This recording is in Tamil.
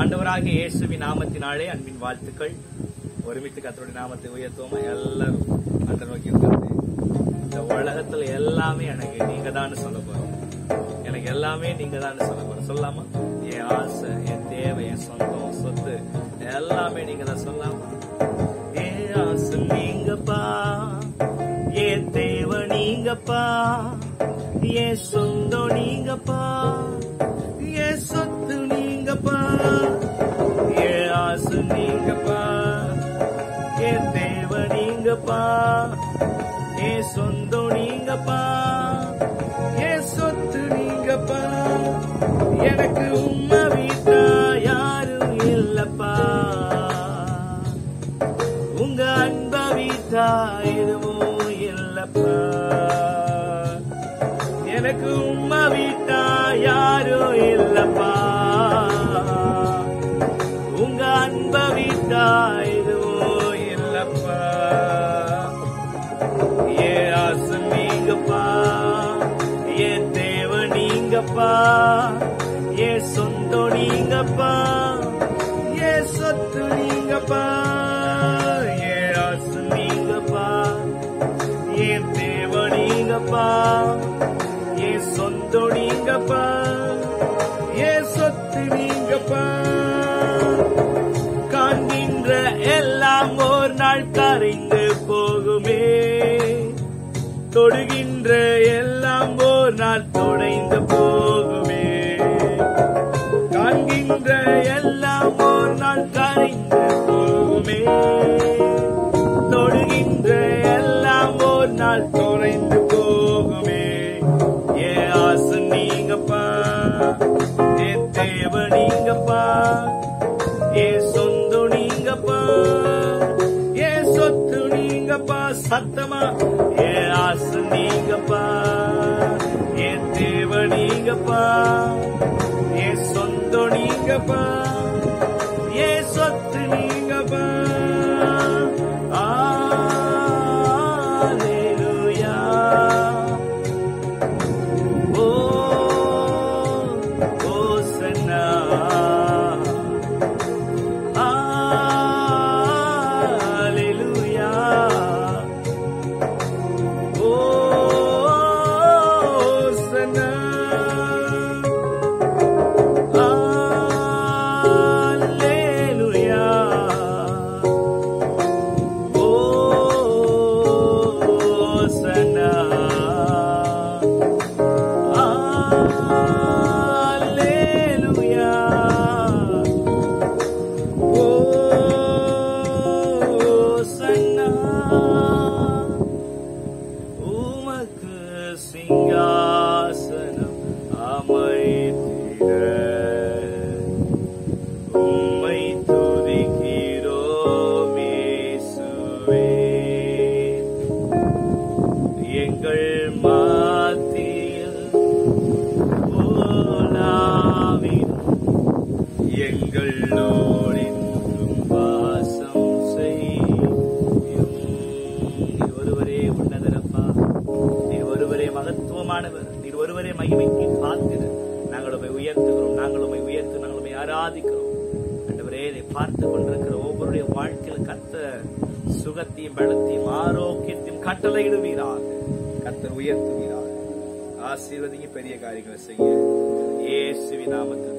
ஆண்டவராக இயேசுவின் நாமத்தினாலே அன்பின் வாழ்த்துக்கள். ஒருமித்து கத்தருடைய நாமத்தை உயர்த்துவோமா. எல்லாரும் அந்த நோக்கி இருக்கிறது இந்த உலகத்துல எல்லாமே எனக்கு நீங்க தான் சொல்ல போறோம். எனக்கு எல்லாமே நீங்க தான் சொல்ல போறோம். சொல்லாமா என் ஆசை என் தேவை என் சொந்தம் சொத்து எல்லாமே நீங்க தான் சொல்லாமா என் ஆசை நீங்கப்பா என் தேவை நீங்கப்பா என் சொந்தம் நீங்கப்பா என் சொத்து நீ ஏ சொந்தம் நீங்கப்பா ஏ சொத்து நீங்கப்பா எனக்கு உம்மை வீட்டா யாரும் இல்லப்பா. உங்க அன்ப வீட்டா எதுவும் இல்லப்பா. எனக்கு உம்மை வீட்டா யாரும் இல்லப்பா. நீங்கப்பா. ஏ சொத்து நீங்கப்பா. ஏ ஆசு நீங்கப்பா. ஏ தேவ நீங்கப்பா. ஏ சொந்தம் நீங்கப்பா. ஏ சொத்து நீங்கப்பா. காண்கின்ற எல்லாம் ஓர் நாள் கரைந்து போகுமே. தொடுகின்ற எல்லாம் ஓர் நாள் தொடைந்து போகும். காண்கின்ற எல்லாம் ஒரு நாள் கரைந்து போகுமே தொடுகின்ற எல்லாம் ஒரு நாள் தொலைந்து போகுமே. ஏ ஆசை நீங்கப்பா ஏ தேவ நீங்கப்பா ஏ சொந்து நீங்கப்பா ஏ சொத்து நீங்கப்பா சத்தமா ஏ நீங்கப்பா ஏ தேவ நீங்கப்பா. ஏ சொந்து உமக்கு சிங்காசனம் அமைத்திட. உம்மை துதிக்கிறோமேசுவே எங்கள் மாத்தியில் ஓலாவின் எங்கள் நோடி மகத்துவமானவர் நீர் ஒருவரே மகிமைக்கு பார்த்திரு நாங்கள் உம்மை உயர்த்துகிறோம் நாங்கள் உம்மை உயர்த்து நாங்கள் உம்மை ஆராதிக்கிறோம். ஆண்டவரே இதை பார்த்து கொண்டிருக்கிற ஒவ்வொருடைய வாழ்க்கையில் கத்த சுகத்தையும் பலத்தையும் ஆரோக்கியத்தையும் கட்டளையிடுவீராக. கத்தர் உயர்த்துவீராக. ஆசீர்வதிங்க பெரிய காரியங்களை செய்ய இயேசுவின் நாமத்தில்